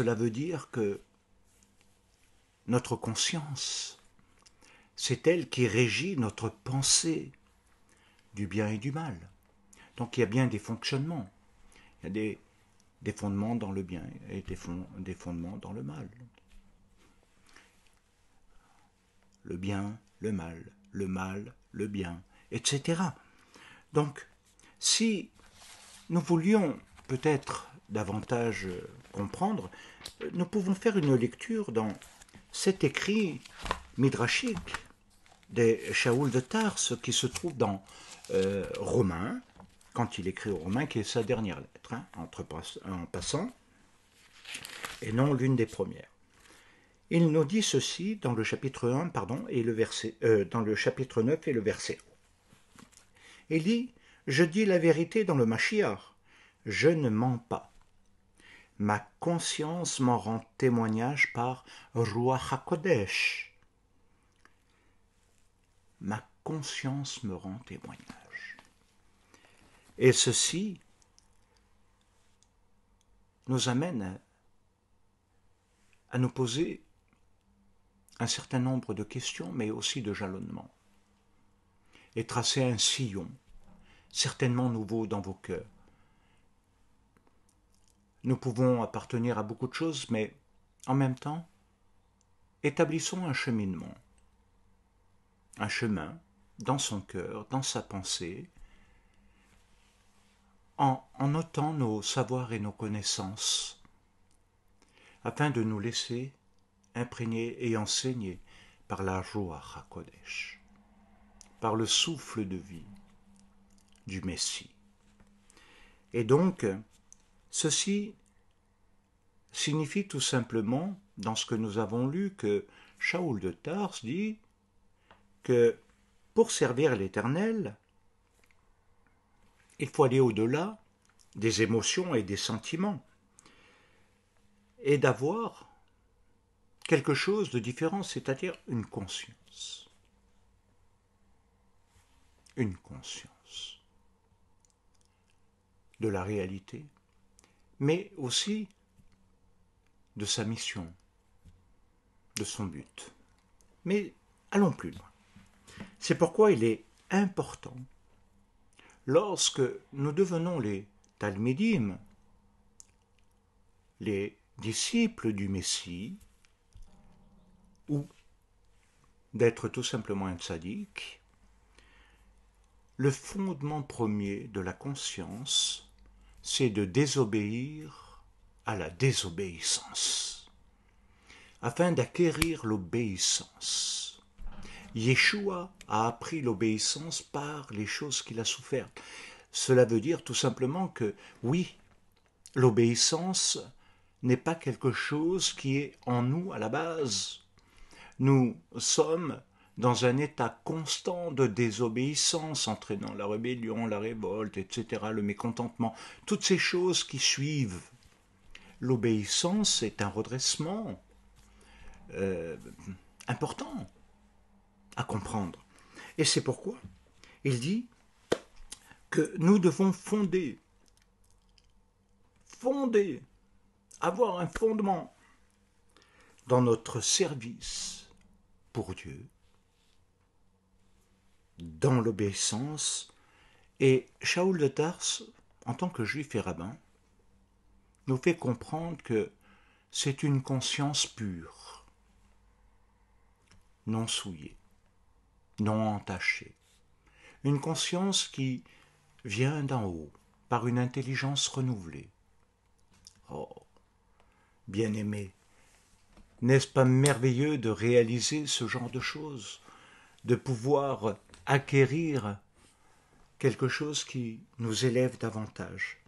Cela veut dire que notre conscience, c'est elle qui régit notre pensée du bien et du mal. Donc il y a bien des fonctionnements. Il y a des, fondements dans le bien et des fondements dans le mal. Le bien, le mal, le mal, le bien, etc. Donc, si nous voulions peut-être davantage comprendre, nous pouvons faire une lecture dans cet écrit midrashique des Shaoul de Tarse qui se trouve dans euh, Romains, quand il écrit au Romains, qui est sa dernière lettre, hein, en passant, et non l'une des premières. Il nous dit ceci dans le chapitre 1, pardon, et le verset, euh, dans le chapitre 9 et le verset. Il dit Je dis la vérité dans le Mashiach, je ne mens pas. Ma conscience m'en rend témoignage par Ruach HaKodesh. Ma conscience me rend témoignage. Et ceci nous amène à nous poser un certain nombre de questions, mais aussi de jalonnements, et tracer un sillon, certainement nouveau dans vos cœurs, nous pouvons appartenir à beaucoup de choses, mais en même temps, établissons un cheminement, un chemin dans son cœur, dans sa pensée, en, notant nos savoirs et nos connaissances, afin de nous laisser imprégner et enseigner par la joie HaKodesh, par le souffle de vie du Messie. Et donc, Ceci signifie tout simplement, dans ce que nous avons lu, que Shaoul de Tars dit que pour servir l'Éternel, il faut aller au-delà des émotions et des sentiments et d'avoir quelque chose de différent, c'est-à-dire une conscience. Une conscience de la réalité, mais aussi de sa mission, de son but. Mais allons plus loin. C'est pourquoi il est important, lorsque nous devenons les Talmidim, les disciples du Messie, ou d'être tout simplement un tzaddik, le fondement premier de la conscience c'est de désobéir à la désobéissance, afin d'acquérir l'obéissance. Yeshua a appris l'obéissance par les choses qu'il a souffertes. Cela veut dire tout simplement que oui, l'obéissance n'est pas quelque chose qui est en nous à la base. Nous sommes dans un état constant de désobéissance, entraînant la rébellion, la révolte, etc., le mécontentement, toutes ces choses qui suivent. L'obéissance est un redressement euh, important à comprendre. Et c'est pourquoi il dit que nous devons fonder, fonder, avoir un fondement dans notre service pour Dieu, dans l'obéissance, et Shaoul de Tars, en tant que juif et rabbin, nous fait comprendre que c'est une conscience pure, non souillée, non entachée, une conscience qui vient d'en haut, par une intelligence renouvelée. Oh, bien-aimé, n'est-ce pas merveilleux de réaliser ce genre de choses, de pouvoir acquérir quelque chose qui nous élève davantage.